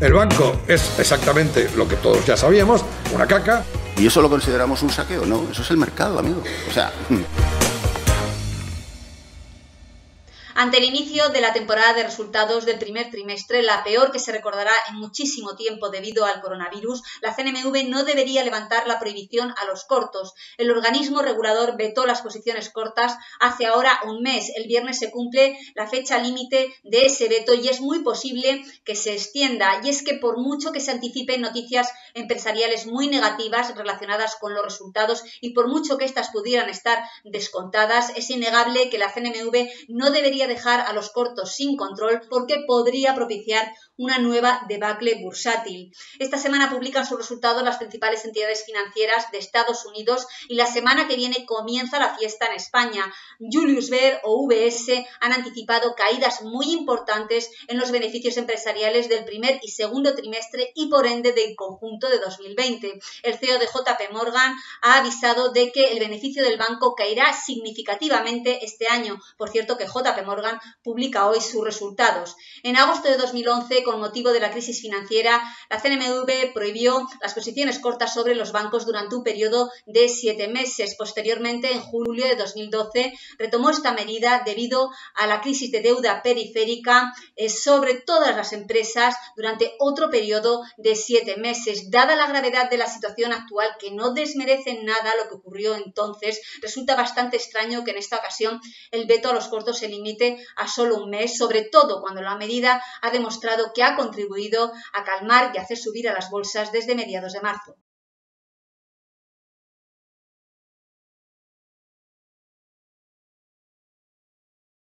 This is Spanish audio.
El banco es exactamente lo que todos ya sabíamos, una caca. ¿Y eso lo consideramos un saqueo? No, eso es el mercado, amigo. O sea... Ante el inicio de la temporada de resultados del primer trimestre, la peor que se recordará en muchísimo tiempo debido al coronavirus, la CNMV no debería levantar la prohibición a los cortos. El organismo regulador vetó las posiciones cortas hace ahora un mes. El viernes se cumple la fecha límite de ese veto y es muy posible que se extienda. Y es que por mucho que se anticipen noticias empresariales muy negativas relacionadas con los resultados y por mucho que éstas pudieran estar descontadas, es innegable que la CNMV no debería dejar a los cortos sin control porque podría propiciar una nueva debacle bursátil. Esta semana publican sus resultados las principales entidades financieras de Estados Unidos y la semana que viene comienza la fiesta en España. Julius Baer o VS han anticipado caídas muy importantes en los beneficios empresariales del primer y segundo trimestre y por ende del conjunto de 2020. El CEO de JP Morgan ha avisado de que el beneficio del banco caerá significativamente este año. Por cierto que JP Morgan publica hoy sus resultados. En agosto de 2011, con motivo de la crisis financiera, la CNMV prohibió las posiciones cortas sobre los bancos durante un periodo de siete meses. Posteriormente, en julio de 2012, retomó esta medida debido a la crisis de deuda periférica eh, sobre todas las empresas durante otro periodo de siete meses. Dada la gravedad de la situación actual, que no desmerece nada lo que ocurrió entonces, resulta bastante extraño que en esta ocasión el veto a los cortos se limite a solo un mes, sobre todo cuando la medida ha demostrado que ha contribuido a calmar y hacer subir a las bolsas desde mediados de marzo.